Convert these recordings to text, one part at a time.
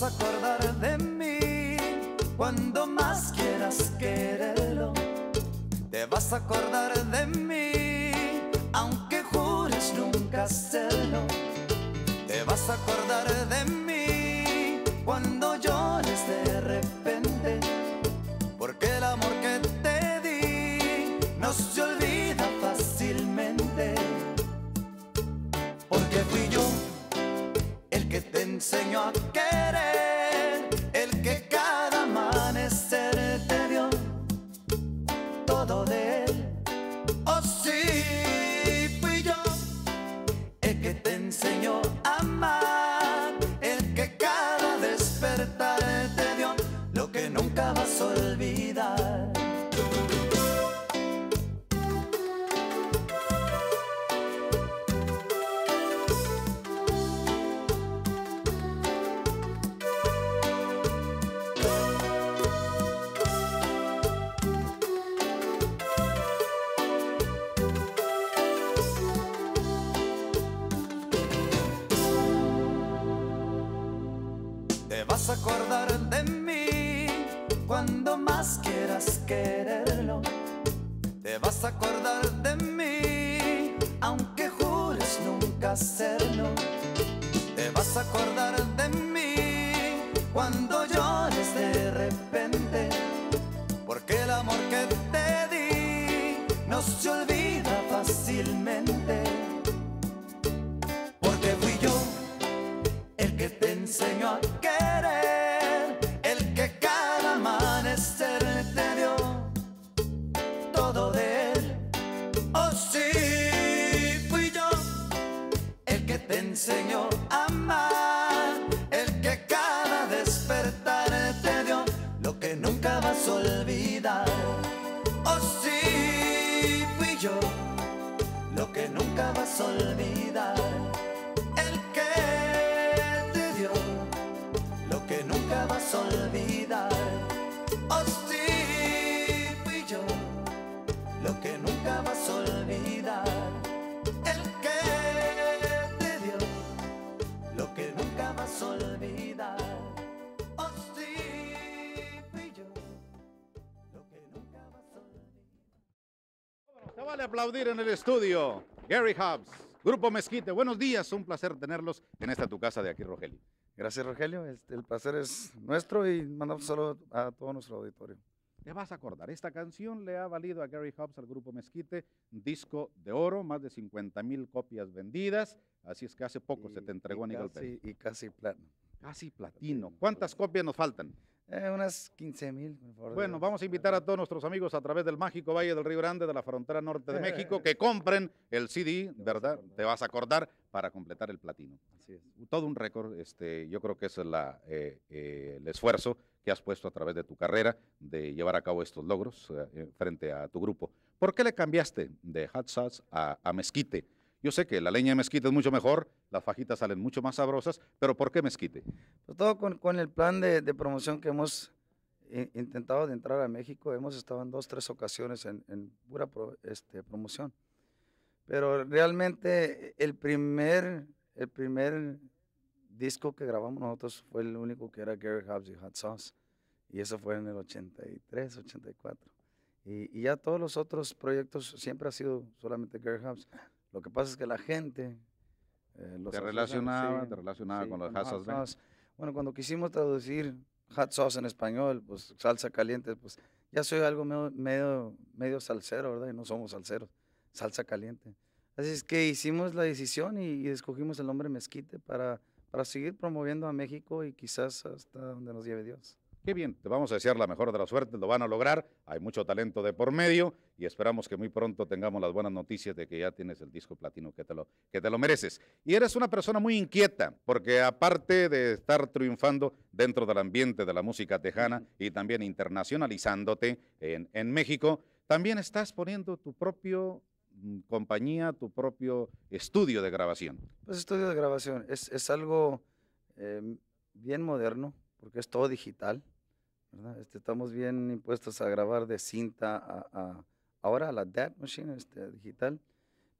vas a acordar de mí cuando más quieras quererlo. Te vas a acordar de mí aunque jures nunca hacerlo. Te vas a acordar de mí cuando más quieras quererlo. Te vas a acordar de mí aunque jures nunca hacerlo. Te vas a acordar de mí cuando llores de repente. Porque el amor que te di no se olvida Se vale aplaudir en el estudio. Gary Hobbs, Grupo Mezquite. Buenos días, un placer tenerlos en esta tu casa de aquí, Rogelio. Gracias, Rogelio. Este, el placer es nuestro y mandamos solo a todo nuestro auditorio. Te vas a acordar, esta canción le ha valido a Gary Hobbs, al Grupo Mezquite, disco de oro, más de 50 mil copias vendidas, así es que hace poco se te entregó a casi, Y casi plano. Casi platino. ¿Cuántas copias nos faltan? Eh, unas 15 mil, por favor. Bueno, vamos a invitar a todos nuestros amigos a través del mágico Valle del Río Grande, de la frontera norte de México, que compren el CD, ¿verdad? Te vas a acordar para completar el platino. Así es. todo un récord. Este, yo creo que ese es la, eh, eh, el esfuerzo que has puesto a través de tu carrera de llevar a cabo estos logros frente a tu grupo. ¿Por qué le cambiaste de Hot Sauce a, a Mezquite? Yo sé que la leña de mezquite es mucho mejor, las fajitas salen mucho más sabrosas, pero ¿por qué mezquite? Pues todo con, con el plan de, de promoción que hemos i- intentado de entrar a México. Hemos estado en dos, tres ocasiones en, en pura pro- este, promoción. Pero realmente el primer, el primer disco que grabamos nosotros fue el único que era Gary Hobbs y Hot Sauce. Y eso fue en el 83, 84. Y, y ya todos los otros proyectos siempre ha sido solamente Gary Hobbs. Lo que pasa es que la gente... eh, los Te relacionaba, sí, te relacionaba sí, con los Hot sauce. Bueno, cuando quisimos traducir hot sauce en español, pues salsa caliente, pues ya soy algo medio, medio, medio salsero, ¿verdad? Y no somos salseros, salsa caliente. Así es que hicimos la decisión y, y escogimos el nombre Mezquite para, para seguir promoviendo a México y quizás hasta donde nos lleve Dios. Qué bien, te vamos a desear la mejor de la suerte, lo van a lograr, hay mucho talento de por medio y esperamos que muy pronto tengamos las buenas noticias de que ya tienes el disco platino que te lo, que te lo mereces. Y eres una persona muy inquieta, porque aparte de estar triunfando dentro del ambiente de la música tejana y también internacionalizándote en, en México, también estás poniendo tu propio mm, compañía, tu propio estudio de grabación. Pues estudio de grabación es, es algo eh, bien moderno, porque es todo digital. Este, estamos bien impuestos a grabar de cinta a, ahora a la DAT machine este, digital,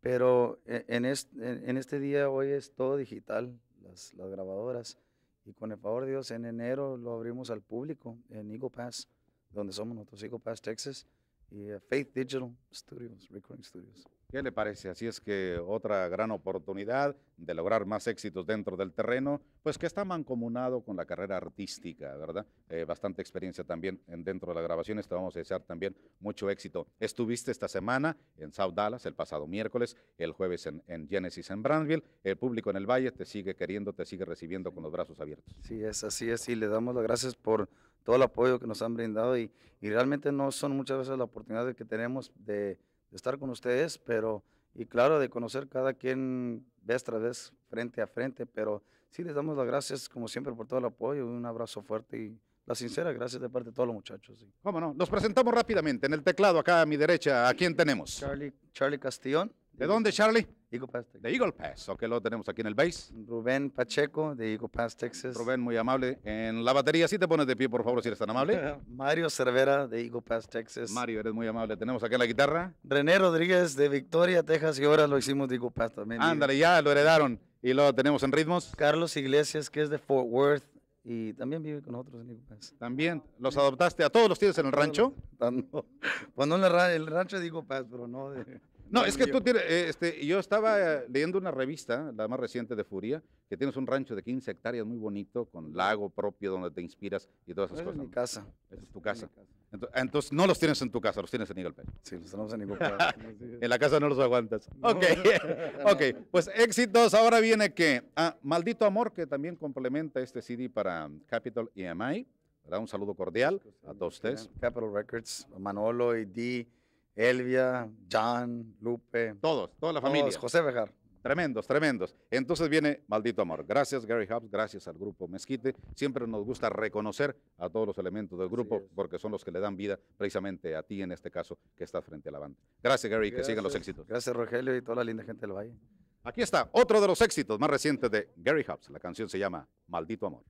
pero e- en este, en este día hoy es todo digital, las, las grabadoras, y con el favor de Dios en enero lo abrimos al público en Eagle Pass, donde somos nosotros, Eagle Pass, Texas, y Faith Digital Studios, Recording Studios. ¿Qué le parece? Así es que otra gran oportunidad de lograr más éxitos dentro del terreno, pues que está mancomunado con la carrera artística, ¿verdad? Eh, bastante experiencia también en dentro de las grabaciones, te vamos a desear también mucho éxito. Estuviste esta semana en South Dallas, el pasado miércoles, el jueves en, en Genesis en Brownsville, el público en el Valle te sigue queriendo, te sigue recibiendo con los brazos abiertos. Sí, es así, es, y le damos las gracias por todo el apoyo que nos han brindado y, y realmente no son muchas veces la oportunidad que tenemos de estar con ustedes, pero, y claro, de conocer cada quien vez tras vez, frente a frente, pero sí les damos las gracias, como siempre, por todo el apoyo, un abrazo fuerte y la sincera gracias de parte de todos los muchachos. sí. ¿Cómo no? Los presentamos rápidamente. En el teclado, acá a mi derecha, ¿a quién tenemos? Charlie, Charlie Castillón. ¿De dónde, Charlie? Eagle Pass, Texas. De Eagle Pass, ok, lo tenemos aquí en el base. Rubén Pacheco, de Eagle Pass, Texas. Rubén, muy amable. En la batería, sí te pones de pie, por favor, si eres tan amable. Mario Cervera, de Eagle Pass, Texas. Mario, eres muy amable. Tenemos aquí en la guitarra. René Rodríguez, de Victoria, Texas, y ahora lo hicimos de Eagle Pass también. Ándale, ya lo heredaron. Y lo tenemos en ritmos. Carlos Iglesias, que es de Fort Worth, y también vive con nosotros en Eagle Pass. También los adoptaste. ¿A todos los tienes en el rancho? Dando- Pues en el rancho digo Paz, pero no de... No, es que tú tienes, eh, este, yo estaba leyendo una revista, la más reciente de Furia, que tienes un rancho de 15 hectáreas muy bonito, con lago propio donde te inspiras y todas esas Esa es cosas. mi casa. Es tu es casa. Entonces, entonces, no los tienes en tu casa, los tienes en Eagle. Sí, los tenemos en Eagle. En la casa no los aguantas. No. Ok, ok. Pues éxitos. Ahora viene que ah, Maldito Amor, que también complementa este CD para Capital EMI. ¿verdad? Un saludo cordial a todos ustedes. Capitol Records, Manolo y Di, Elvia, John, Lupe. Todos, toda la familia. todos, José Bejar. Tremendos, tremendos. Entonces viene Maldito Amor. Gracias, Gary Hobbs. Gracias al grupo Mezquite. Siempre nos gusta reconocer a todos los elementos del grupo porque son los que le dan vida precisamente a ti en este caso que estás frente a la banda. Gracias, Gary. Que sigan los éxitos. Gracias, Rogelio, y toda la linda gente del Valle. Aquí está otro de los éxitos más recientes de Gary Hobbs. La canción se llama Maldito Amor.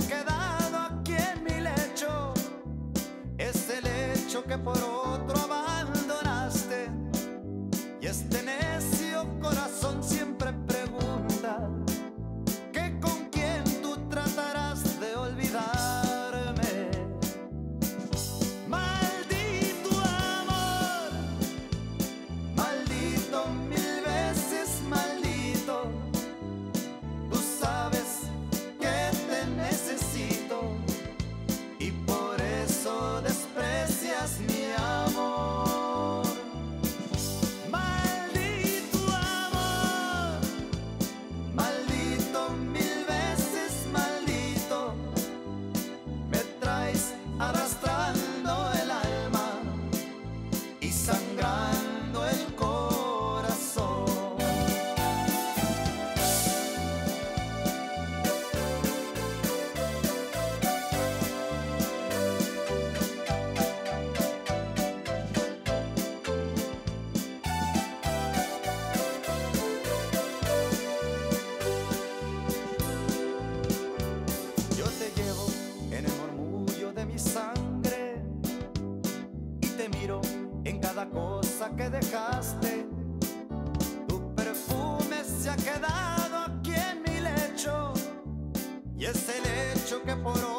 Se y es el hecho que por